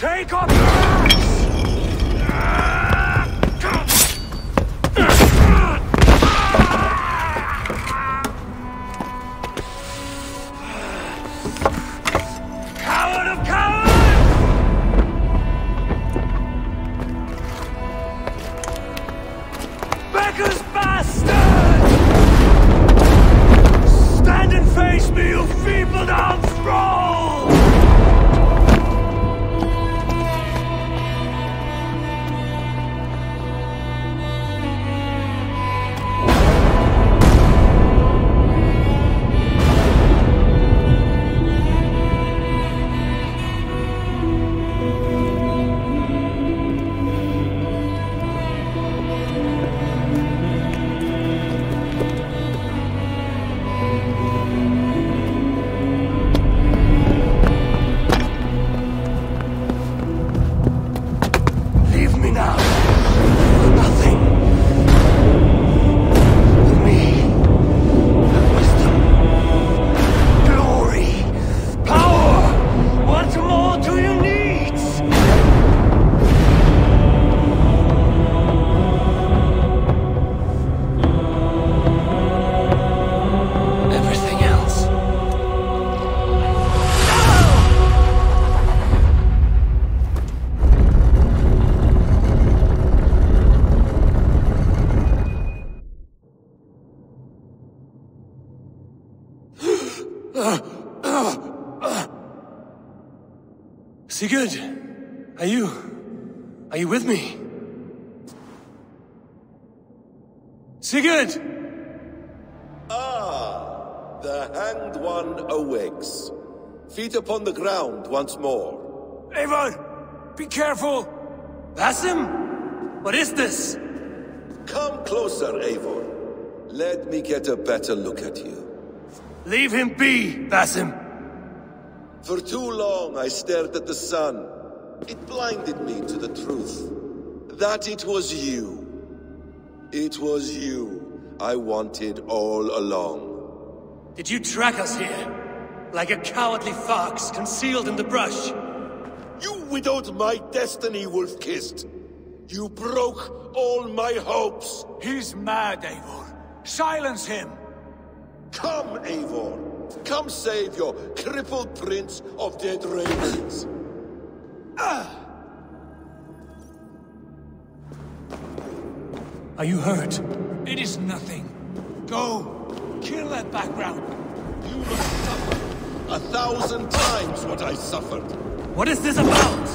Take off Sigurd, are you... are you with me? Sigurd! Ah, the hanged one awakes. Feet upon the ground once more. Eivor! Be careful! Basim? What is this? Come closer, Eivor. Let me get a better look at you. Leave him be, Basim! For too long I stared at the sun. It blinded me to the truth. That it was you. It was you I wanted all along. Did you track us here? Like a cowardly fox concealed in the brush? You widowed my destiny, Wolf-Kissed. You broke all my hopes. He's mad, Eivor. Silence him! Come, Eivor. Come save your crippled prince of dead ravens. Ah! Are you hurt? It is nothing. Go! Kill that background! You must suffer a thousand times what I suffered. What is this about?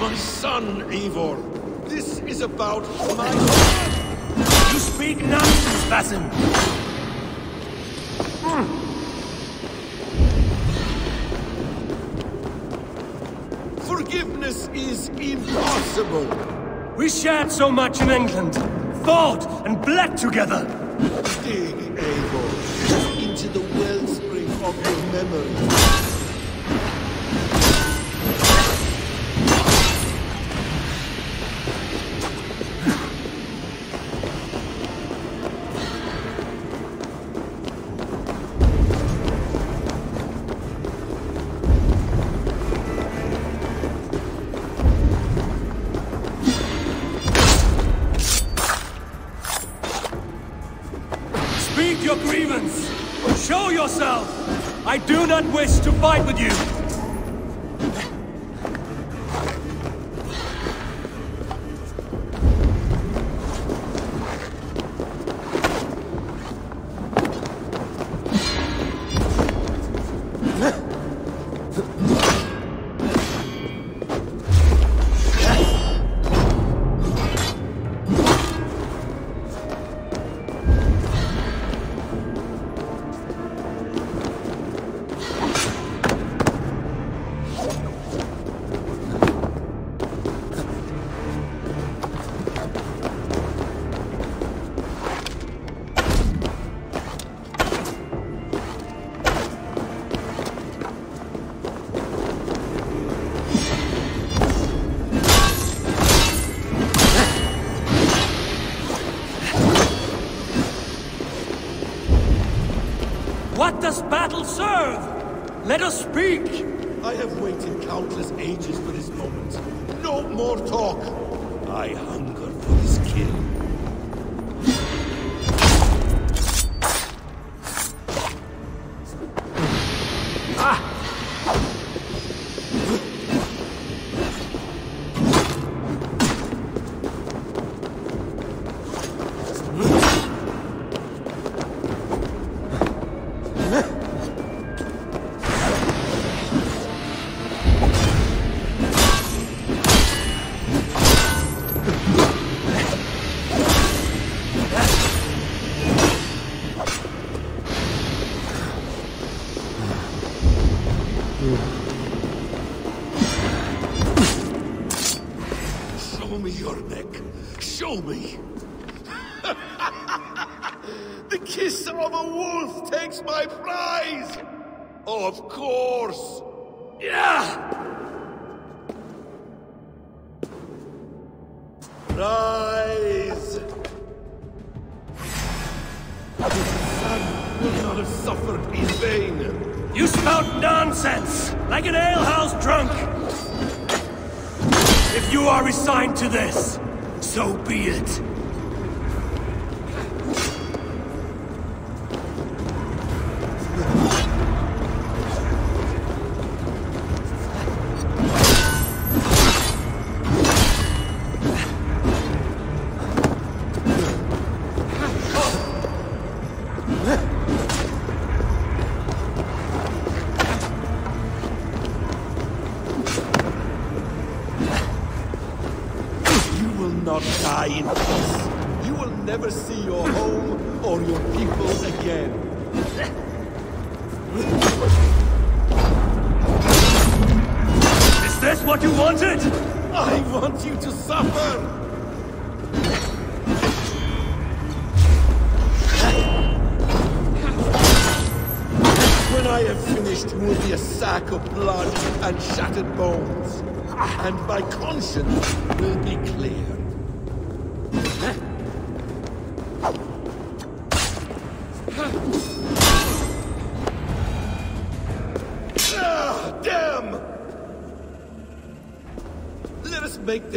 My son, Eivor. This is about my... son. You speak nonsense, Basim! Hmm. Forgiveness is impossible. We shared so much in England, fought and bled together. Dig, Eivor, into the wellspring of your memory. Serve? Let us speak! I have waited countless ages for this moment. No more talk. I hunger for this kill. Of course. Yeah! Rise. The will not have suffered in vain. You spout nonsense, like an alehouse drunk! If you are resigned to this, so be it.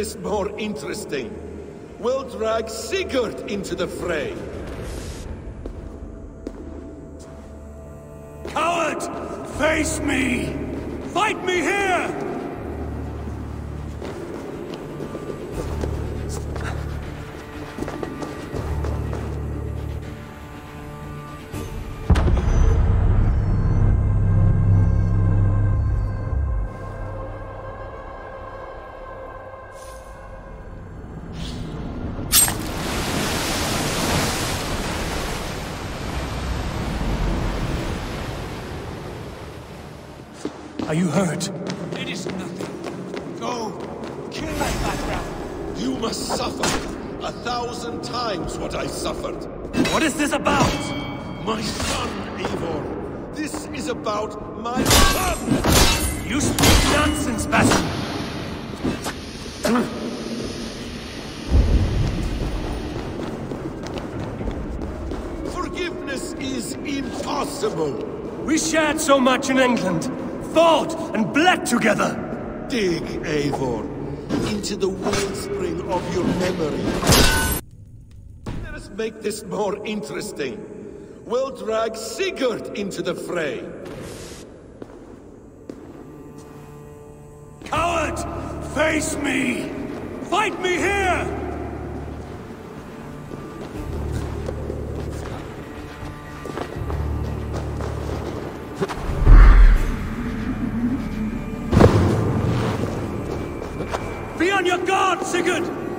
This more interesting. We'll drag Sigurd into the fray. Coward! Face me! Fight me here! Are you hurt? It is nothing. Go. Kill that background. You must suffer a thousand times what I suffered. What is this about? My son, Eivor. This is about my son! You speak nonsense, Basim! Forgiveness is impossible. We shared so much in England, fought and bled together. Dig, Eivor, into the wellspring of your memory. Let us make this more interesting. We'll drag Sigurd into the fray. Coward! Face me! Fight me here! Sigurd! Sigurd!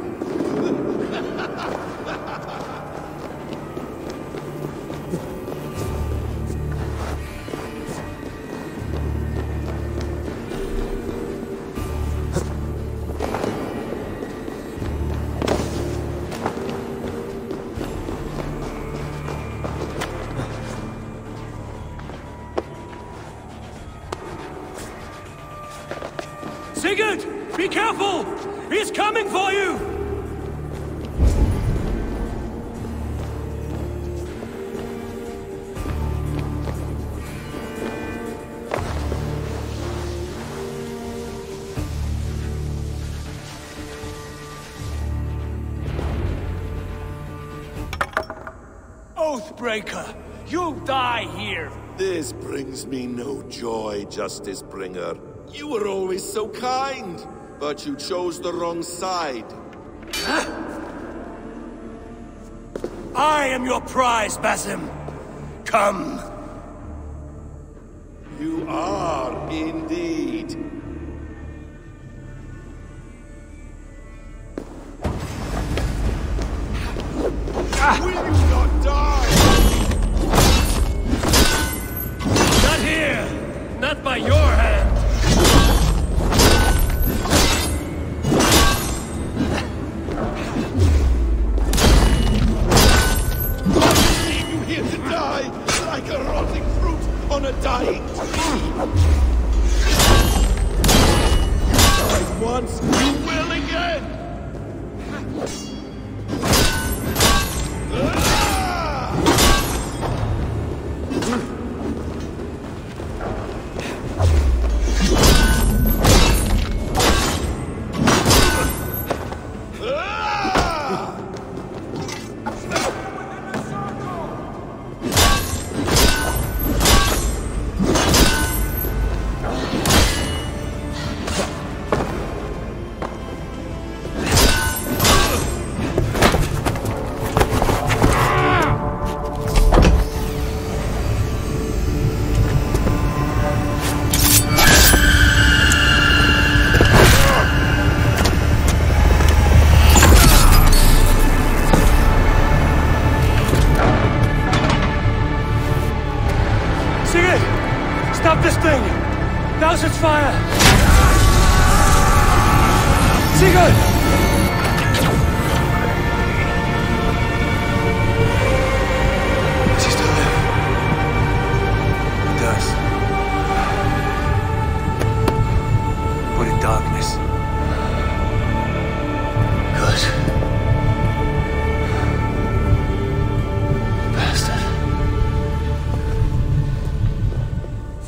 Oathbreaker! You die here! This brings me no joy, Justice Bringer. You were always so kind, but you chose the wrong side. I am your prize, Basim. Come. On a tree. Died once,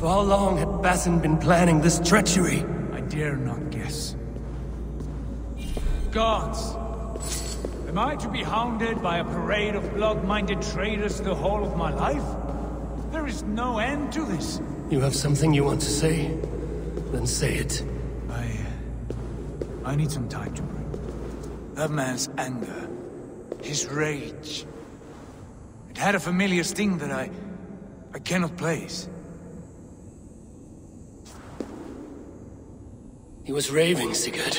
For how long had Basim been planning this treachery? I dare not guess. Gods! Am I to be hounded by a parade of blood-minded traitors the whole of my life? There is no end to this. You have something you want to say? Then say it. I... I need some time to breathe. That man's anger, his rage... It had a familiar sting that I... I cannot place. He was raving, Sigurd.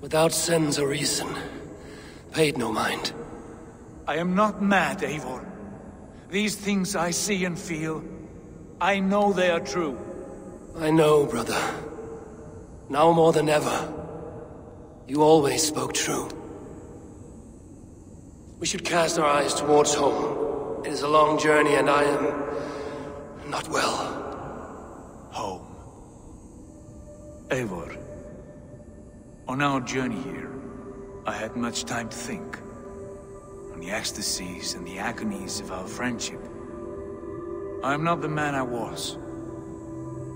Without sense or reason. Paid no mind. I am not mad, Eivor. These things I see and feel, I know they are true. I know, brother. Now more than ever. You always spoke true. We should cast our eyes towards home. It is a long journey and I am... not well. Home. Eivor. On our journey here, I had much time to think. On the ecstasies and the agonies of our friendship. I am not the man I was.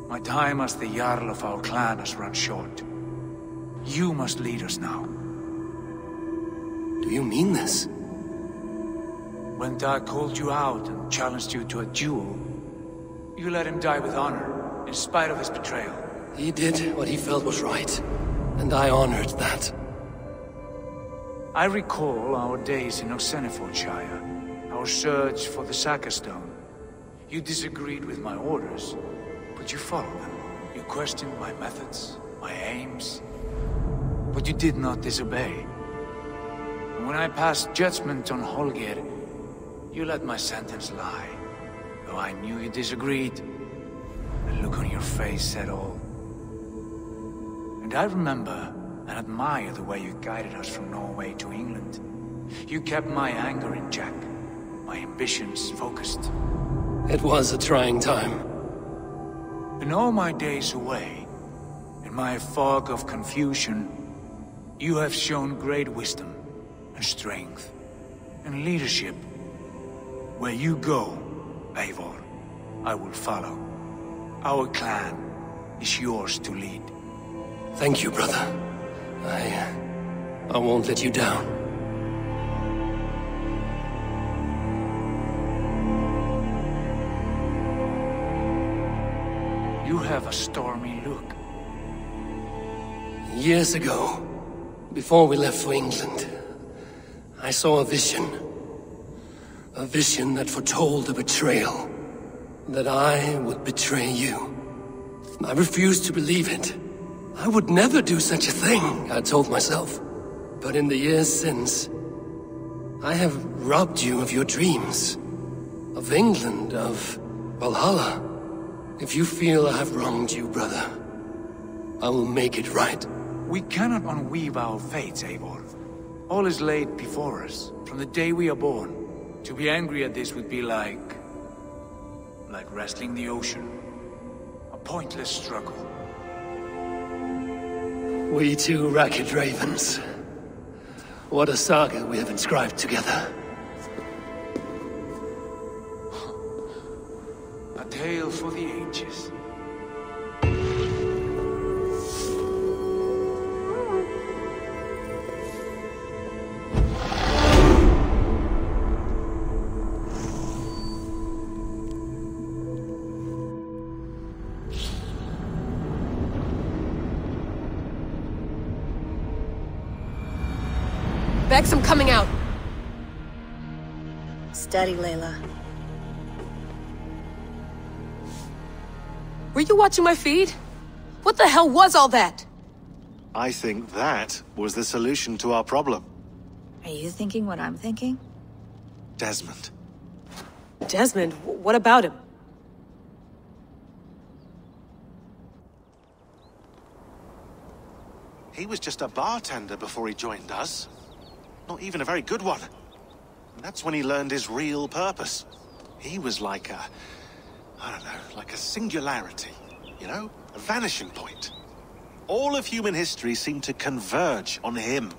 My time as the Jarl of our clan has run short. You must lead us now. Do you mean this? When Dag called you out and challenged you to a duel, you let him die with honor, in spite of his betrayal. He did what he felt was right. And I honored that. I recall our days in Oxenfordshire, our search for the Saka Stone. You disagreed with my orders, but you followed them. You questioned my methods, my aims, but you did not disobey. And when I passed judgment on Holger, you let my sentence lie, though I knew you disagreed. The look on your face said all. And I remember and admire the way you guided us from Norway to England. You kept my anger in check, my ambitions focused. It was a trying time. In all my days away, in my fog of confusion, you have shown great wisdom and strength and leadership. Where you go, Eivor, I will follow. Our clan is yours to lead. Thank you, brother. I... Uh, I won't let you down. You have a stormy look. Years ago, before we left for England, I saw a vision. A vision that foretold a betrayal. That I would betray you. I refused to believe it. I would never do such a thing, I told myself. But in the years since, I have robbed you of your dreams. Of England, of Valhalla. If you feel I have wronged you, brother, I will make it right. We cannot unweave our fates, Eivor. All is laid before us, from the day we are born. To be angry at this would be like... like wrestling the ocean. A pointless struggle. We two ragged ravens. What a saga we have inscribed together. A tale for the ages. Bex, I'm coming out. Steady, Layla. Were you watching my feed? What the hell was all that? I think that was the solution to our problem. Are you thinking what I'm thinking? Desmond. Desmond, what about him? He was just a bartender before he joined us. Not even a very good one. And that's when he learned his real purpose. He was like a... I don't know, like a singularity. You know? A vanishing point. All of human history seemed to converge on him.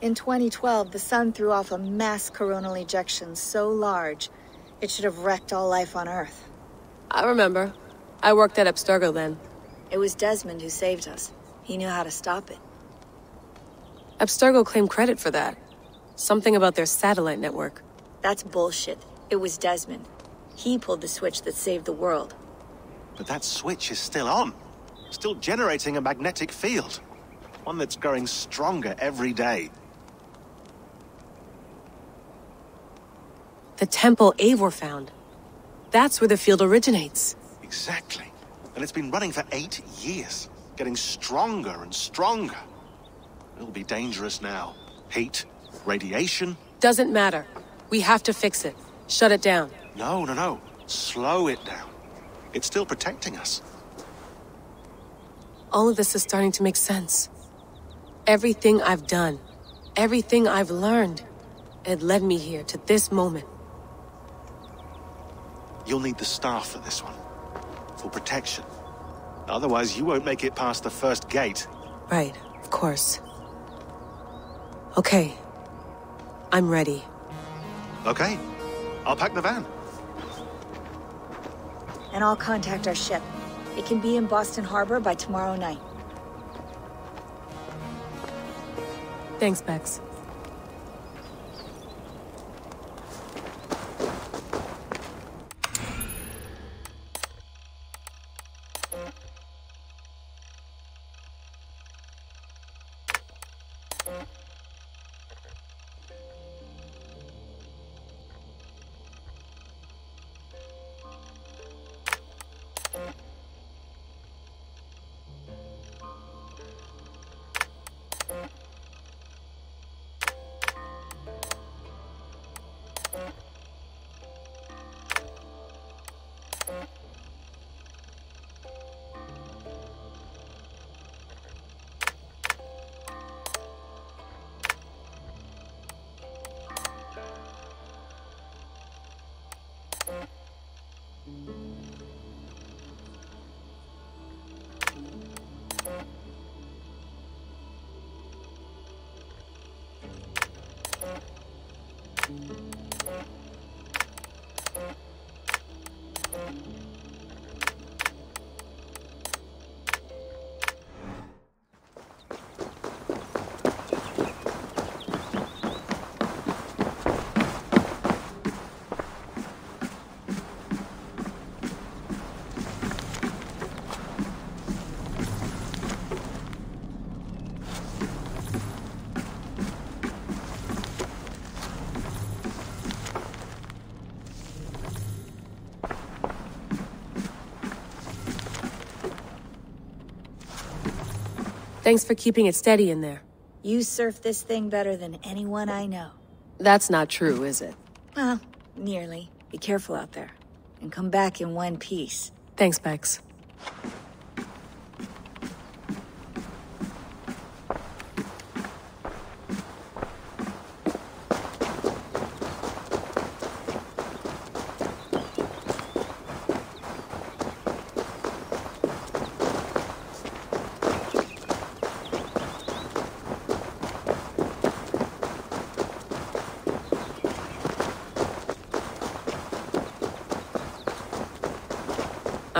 In 2012, the sun threw off a mass coronal ejection so large, it should have wrecked all life on Earth. I remember. I worked at Abstergo then. It was Desmond who saved us. He knew how to stop it. Abstergo claimed credit for that. Something about their satellite network. That's bullshit. It was Desmond. He pulled the switch that saved the world. But that switch is still on. Still generating a magnetic field. One that's growing stronger every day. The temple Eivor found. That's where the field originates. Exactly. And it's been running for eight years. Getting stronger and stronger. It'll be dangerous now. Heat, radiation. Doesn't matter. We have to fix it. Shut it down. No, no, no. Slow it down. It's still protecting us. All of this is starting to make sense. Everything I've done, everything I've learned, it led me here to this moment. You'll need the staff for this one. For protection. Otherwise, you won't make it past the first gate. Right, of course. Okay. I'm ready. Okay. I'll pack the van. And I'll contact our ship. It can be in Boston Harbor by tomorrow night. Thanks, Bex. Thanks for keeping it steady in there. You surf this thing better than anyone I know. That's not true, is it? Well, nearly. Be careful out there. And come back in one piece. Thanks, Bex.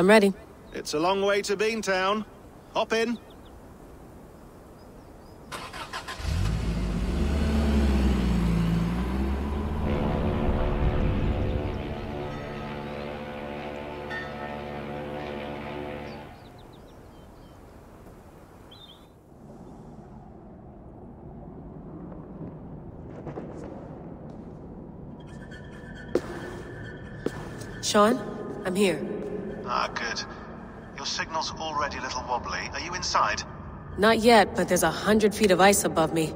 I'm ready. It's a long way to Beantown. Hop in. Sean, I'm here. Ah, good. Your signal's already a little wobbly. Are you inside? Not yet, but there's a hundred feet of ice above me.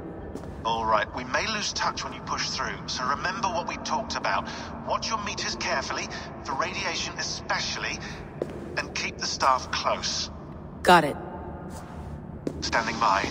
All right, we may lose touch when you push through, so remember what we talked about. Watch your meters carefully, for radiation especially, and keep the staff close. Got it. Standing by.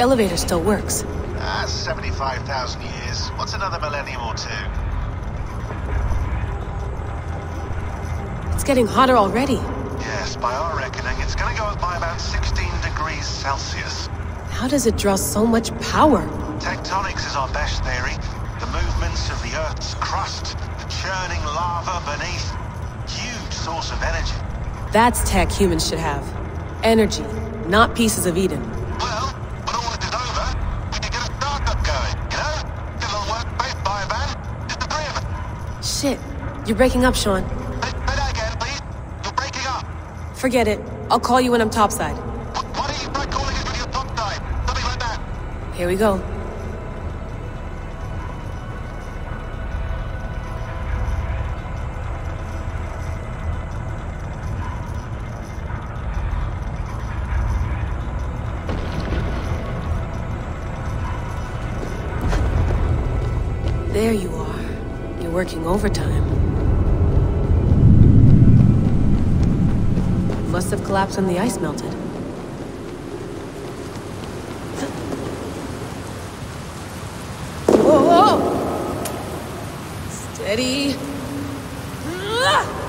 The elevator still works. Ah, 75,000 years. What's another millennium or two? It's getting hotter already. Yes, by our reckoning, it's gonna go up by about 16 degrees Celsius. How does it draw so much power? Tectonics is our best theory. The movements of the Earth's crust, the churning lava beneath. Huge source of energy. That's tech humans should have. Energy, not pieces of Eden. You're breaking up, Sean. Say, say that again, please. You're breaking up. Forget it. I'll call you when I'm topside. Wh- Why don't you try calling us when you're topside? Something like that. Here we go. There you are. You're working overtime. Must have collapsed when the ice melted. Whoa! whoa. Steady. Ah!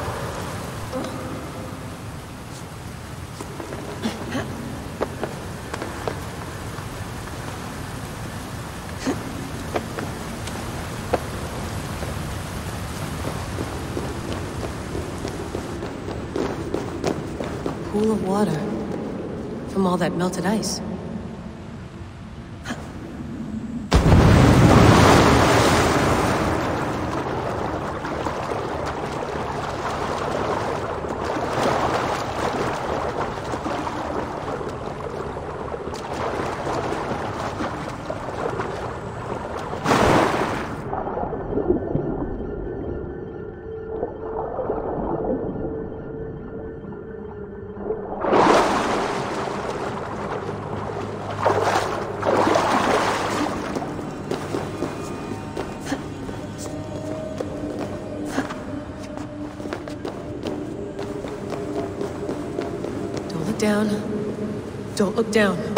Pool of water. From all that melted ice. Look down.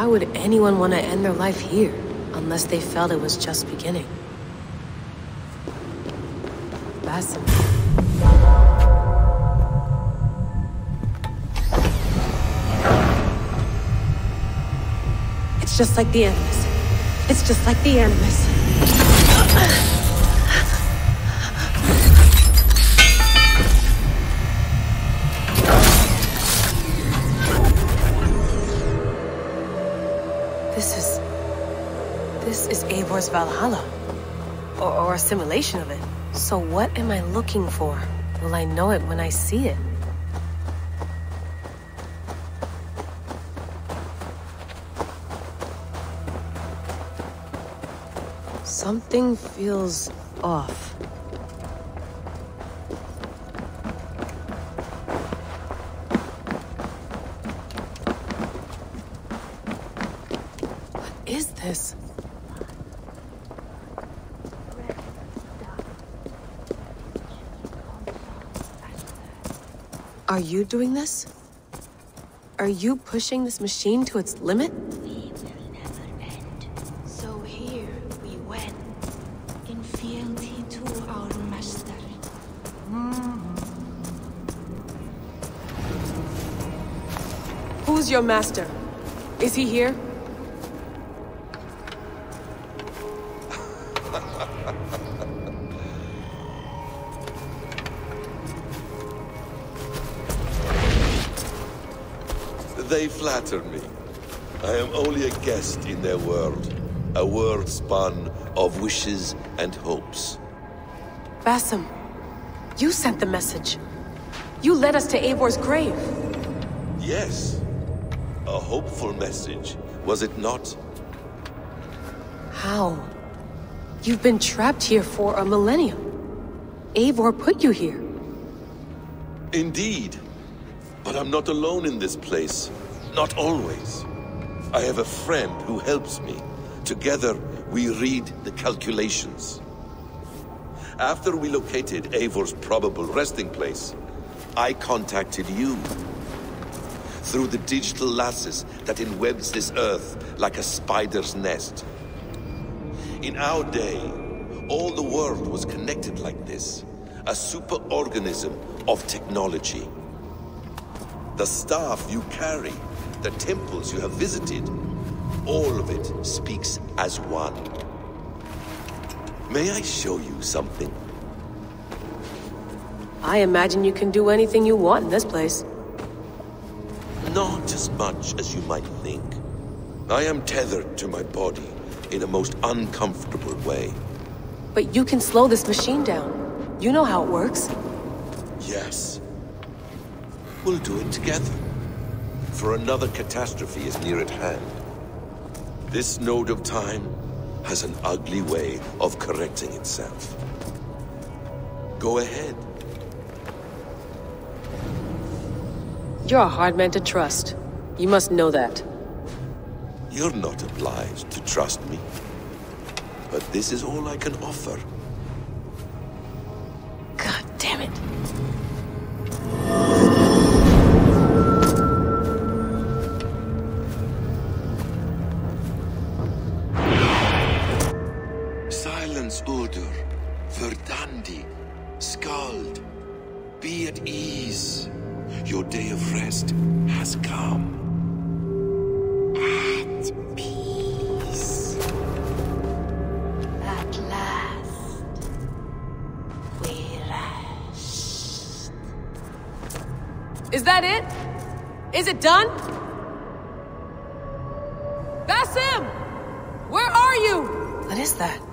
Why would anyone want to end their life here, unless they felt it was just beginning? Basim. It's just like the Animus. It's just like the Animus. Valhalla. Or, or a simulation of it. So what am I looking for? Will I know it when I see it? Something feels off. Are you doing this? Are you pushing this machine to its limit? We will never end. So here we went, in fealty to our master. Who's your master? Is he here? They flatter me. I am only a guest in their world. A world spun of wishes and hopes. Basim, you sent the message. You led us to Eivor's grave. Yes. A hopeful message, was it not? How? You've been trapped here for a millennium. Eivor put you here. Indeed. But I'm not alone in this place. Not always. I have a friend who helps me. Together, we read the calculations. After we located Eivor's probable resting place, I contacted you. Through the digital lattice that enwebs this earth like a spider's nest. In our day, all the world was connected like this. A superorganism of technology. The staff you carry, the temples you have visited, all of it speaks as one. May I show you something? I imagine you can do anything you want in this place. Not as much as you might think. I am tethered to my body in a most uncomfortable way. But you can slow this machine down. You know how it works. Yes. We'll do it together. For another catastrophe is near at hand. This node of time has an ugly way of correcting itself. Go ahead. You're a hard man to trust. You must know that. You're not obliged to trust me. But this is all I can offer. Is that?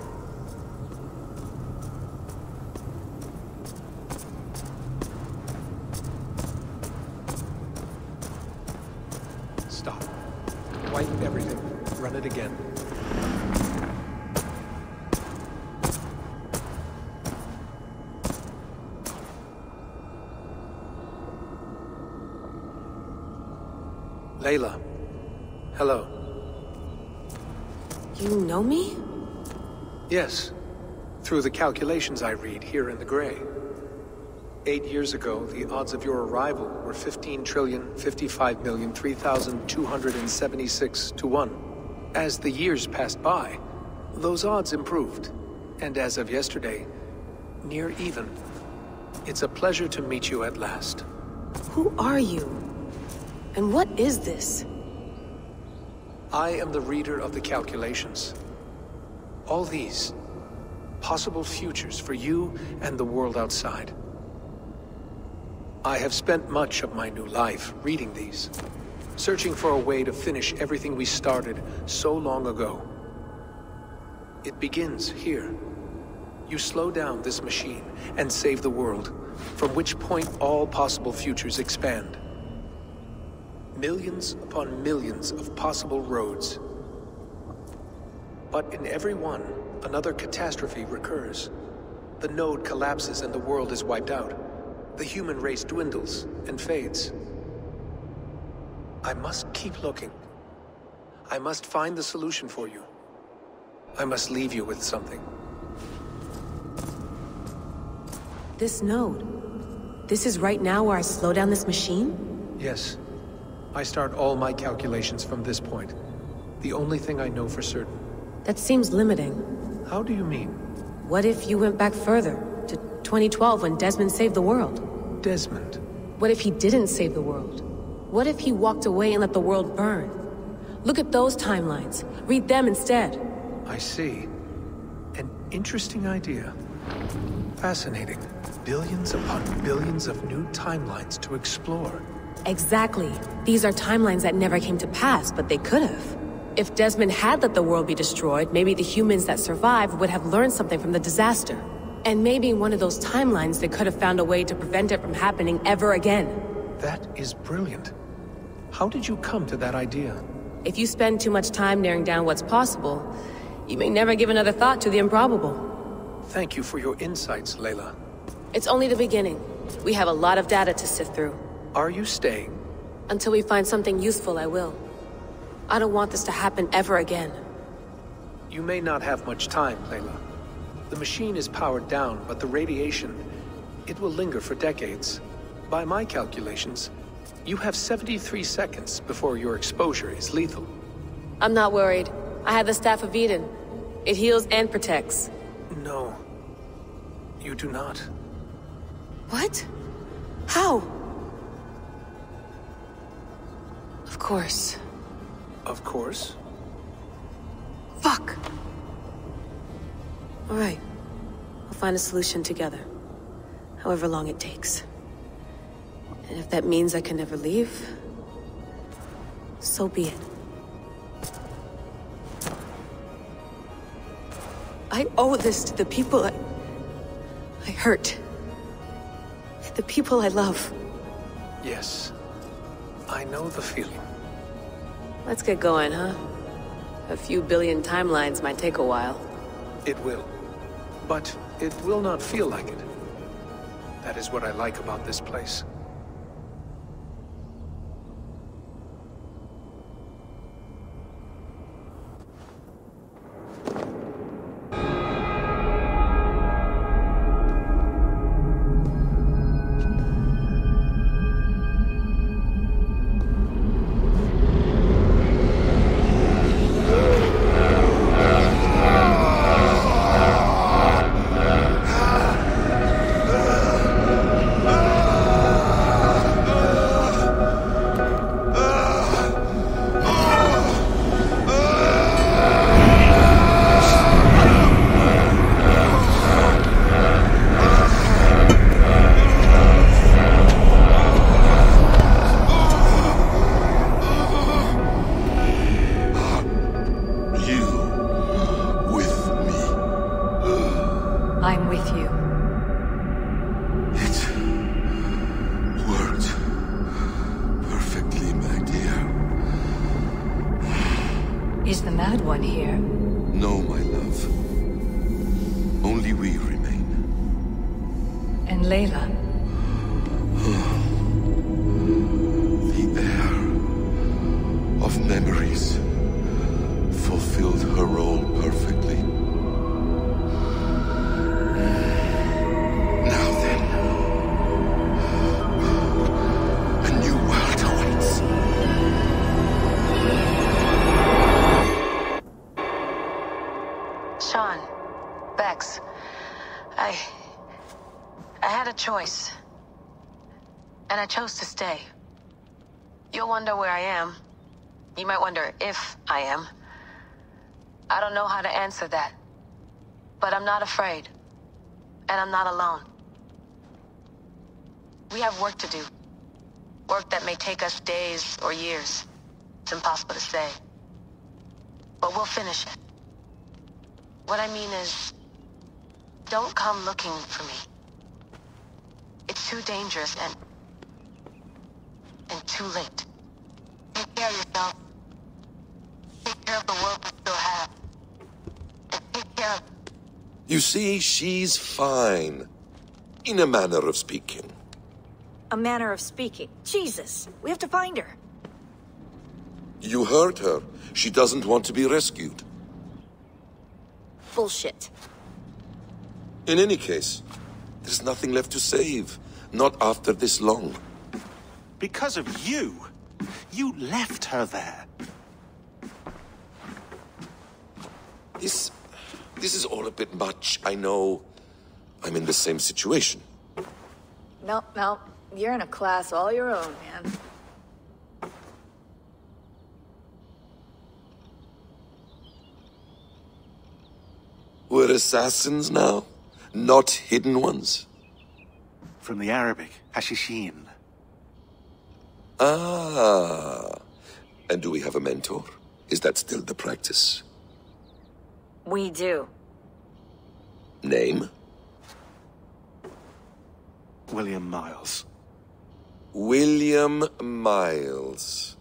Through the calculations I read here in the gray. Eight years ago, the odds of your arrival were 15 trillion, 55 million, 3,276 to 1. As the years passed by, those odds improved. And as of yesterday, near even. It's a pleasure to meet you at last. Who are you? And what is this? I am the reader of the calculations. All these, possible futures for you and the world outside. I have spent much of my new life reading these, searching for a way to finish everything we started so long ago. It begins here. You slow down this machine and save the world, from which point all possible futures expand. Millions upon millions of possible roads. But in every one, another catastrophe recurs. The node collapses and the world is wiped out the human race dwindles and fades. I must keep looking. I must find the solution for you. I must leave you with something. This node. This is right now where I slow down this machine? Yes. I start all my calculations from this point. The only thing I know for certain. That seems limiting. How do you mean? What if you went back further, to 2012 when Desmond saved the world? Desmond. What if he didn't save the world? What if he walked away and let the world burn? Look at those timelines. Read them instead. I see. An interesting idea. Fascinating. Billions upon billions of new timelines to explore. Exactly. These are timelines that never came to pass, but they could have. If Desmond had let the world be destroyed, maybe the humans that survived would have learned something from the disaster. And maybe in one of those timelines they could have found a way to prevent it from happening ever again. That is brilliant. How did you come to that idea? If you spend too much time narrowing down what's possible, you may never give another thought to the improbable. Thank you for your insights, Layla. It's only the beginning. We have a lot of data to sift through. Are you staying? Until we find something useful, I will. I don't want this to happen ever again. You may not have much time, Layla. The machine is powered down, but the radiation, it will linger for decades. By my calculations, you have 73 seconds before your exposure is lethal. I'm not worried. I have the Staff of Eden. It heals and protects. No. You do not. What? How? Of course. Of course. Fuck! All right. We'll find a solution together. However long it takes. And if that means I can never leave, so be it. I owe this to the people I... I hurt. The people I love. Yes. I know the feeling. Let's get going, huh? A few billion timelines might take a while. It will. But it will not feel like it. That is what I like about this place. I chose to stay. You'll wonder where I am. You might wonder if I am. I don't know how to answer that. But I'm not afraid. And I'm not alone. We have work to do. Work that may take us days or years. It's impossible to say. But we'll finish it. What I mean is, don't come looking for me. It's too dangerous and... and too late. Take care of yourself. Take care of the world we still have. And take care of... You see, she's fine. In a manner of speaking. A manner of speaking. Jesus, we have to find her. You heard her. She doesn't want to be rescued. Bullshit. In any case, there's nothing left to save. Not after this long. Because of you. You left her there. This... This is all a bit much, I know. I'm in the same situation. No, no. You're in a class all your own, man. We're assassins now? Not hidden ones? From the Arabic, Hashishin. Ah. And do we have a mentor? Is that still the practice? We do. Name? William Miles. William Miles.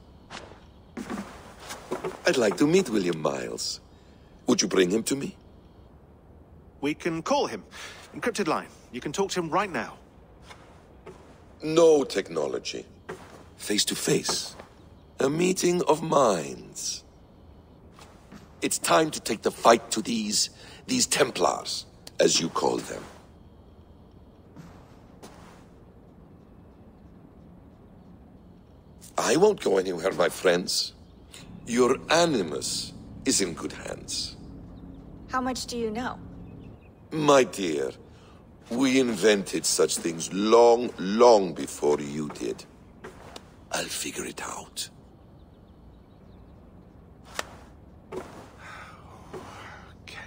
I'd like to meet William Miles. Would you bring him to me? We can call him. Encrypted line. You can talk to him right now. No technology. Face to face. A meeting of minds. It's time to take the fight to these... these Templars, as you call them. I won't go anywhere, my friends. Your Animus is in good hands. How much do you know? My dear, we invented such things long, long before you did. I'll figure it out. Okay.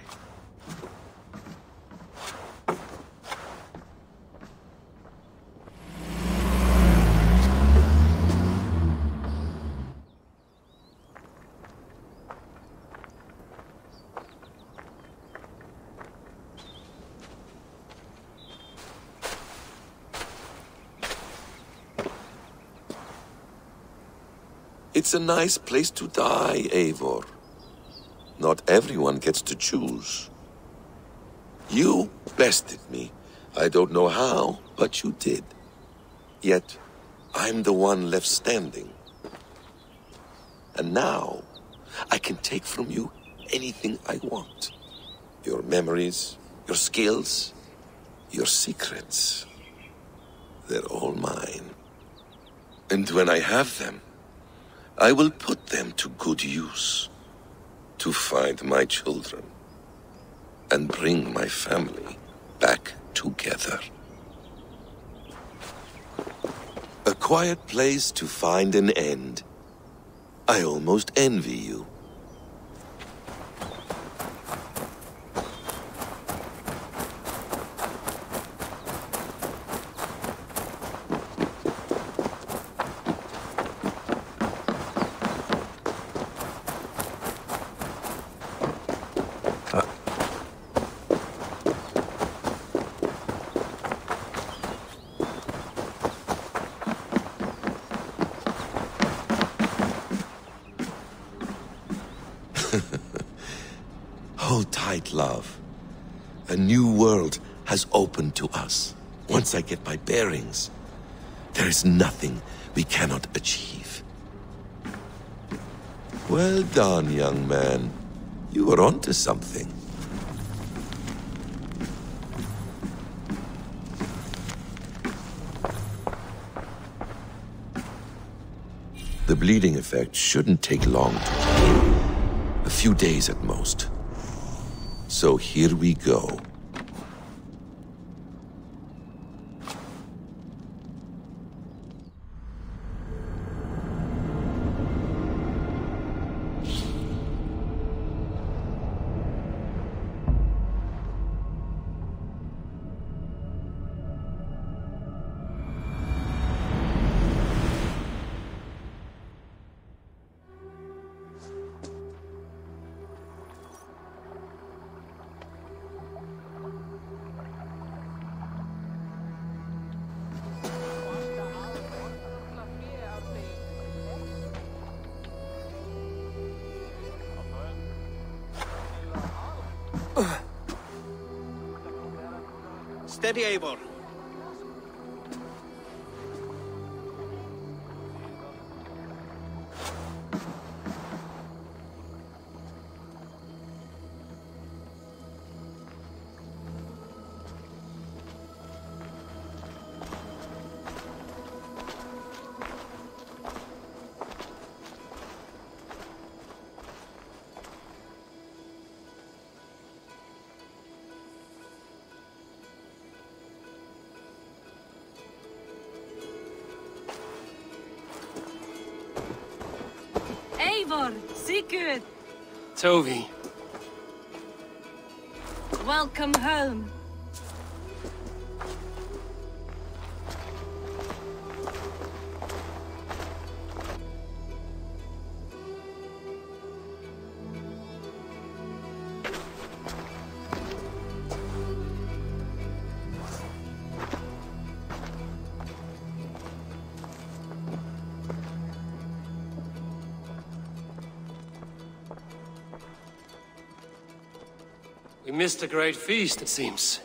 It's a nice place to die, Eivor. Not everyone gets to choose. You bested me. I don't know how, but you did. Yet, I'm the one left standing. And now, I can take from you anything I want. Your memories, your skills, your secrets. They're all mine. And when I have them, I will put them to good use. To find my children. And bring my family back together. A quiet place to find an end. I almost envy you. Hold tight, love. A new world has opened to us. Once I get my bearings, there is nothing we cannot achieve. Well done, young man. You are onto something. The bleeding effect shouldn't take long to heal. A few days at most. So here we go. Steady, Eivor. Sigurd, Tovi, welcome home. We missed a great feast, it seems.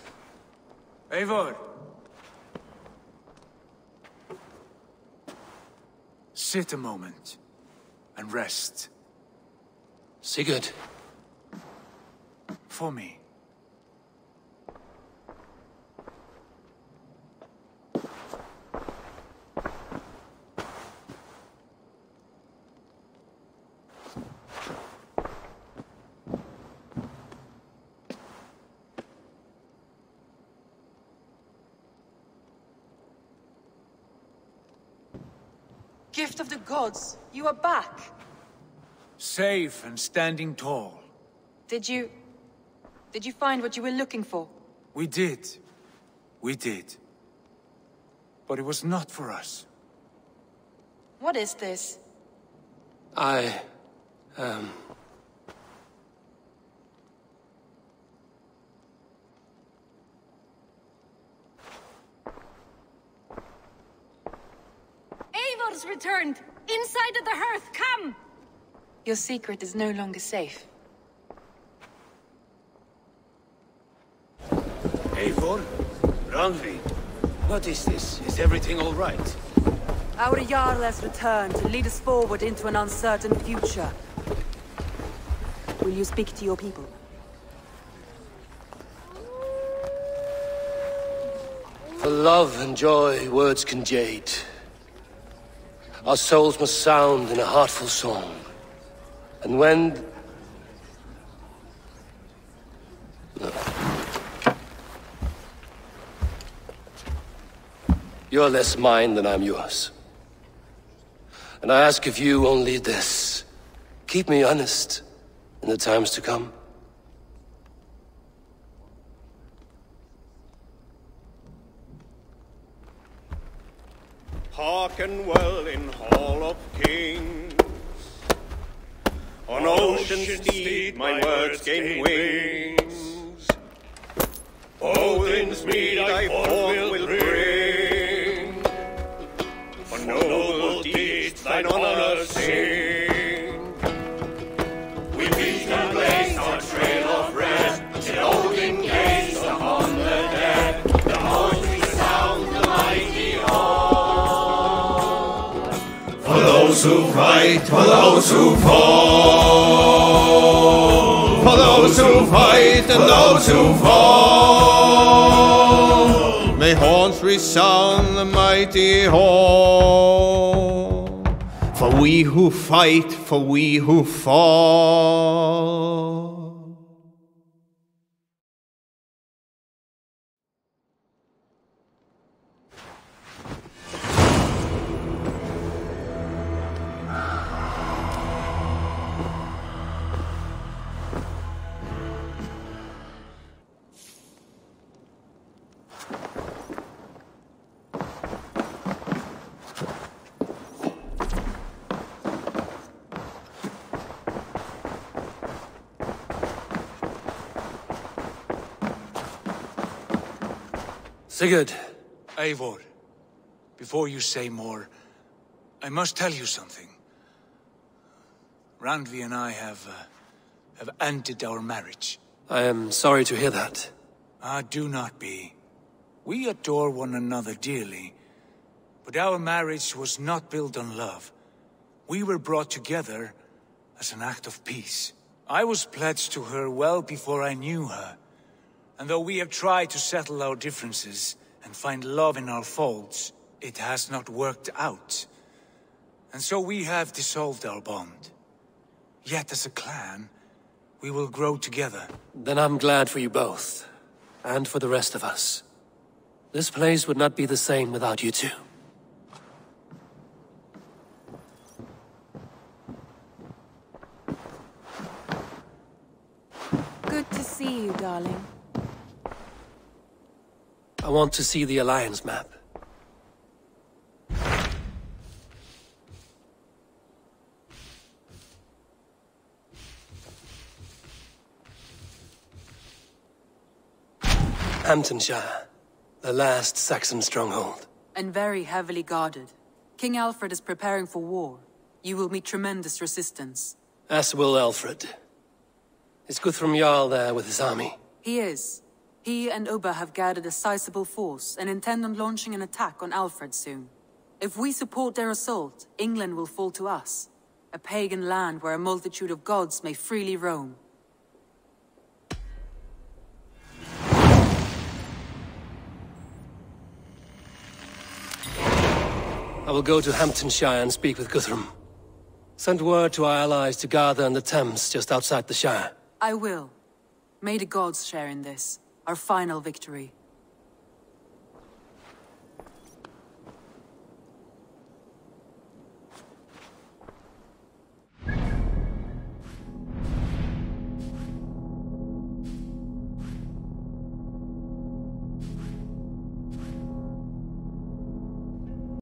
Eivor! Sit a moment and rest. Sigurd, For me. Gift of the gods, you are back. Safe and standing tall. Did you... Did you find what you were looking for? We did. We did. But it was not for us. What is this? I... um... Eivor's returned! Inside of the hearth, come! Your secret is no longer safe. Eivor? Randvi? What is this? Is everything all right? Our Jarl has returned to lead us forward into an uncertain future. Will you speak to your people? For love and joy, words can jade. Our souls must sound in a heartful song. And when... No. You're less mine than I'm yours. And I ask of you only this. Keep me honest in the times to come. Hearken well in Kings. On ocean steed my words gain wings. Odin's meet, I forth those who fight, for those who fall, for those who fight and those who fall. May horns resound the mighty horn. For we who fight, for we who fall. Sigurd. Eivor, before you say more, I must tell you something. Randvi and I have, uh, have ended our marriage. I am sorry to hear that. Ah, do not be. We adore one another dearly, but our marriage was not built on love. We were brought together as an act of peace. I was pledged to her well before I knew her. And though we have tried to settle our differences and find love in our faults, it has not worked out. And so we have dissolved our bond. Yet as a clan, we will grow together. Then I'm glad for you both. And for the rest of us. This place would not be the same without you two. Good to see you, darling. I want to see the Alliance map. Hamtunscire, the last Saxon stronghold. And very heavily guarded. King Alfred is preparing for war. You will meet tremendous resistance. As will Alfred. Is Guthrum Jarl there with his army? He is. He and Ubba have gathered a sizable force and intend on launching an attack on Alfred soon. If we support their assault, England will fall to us. A pagan land where a multitude of gods may freely roam. I will go to Hamtunscire and speak with Guthrum. Send word to our allies to gather in the Thames just outside the Shire. I will. May the gods share in this, our final victory.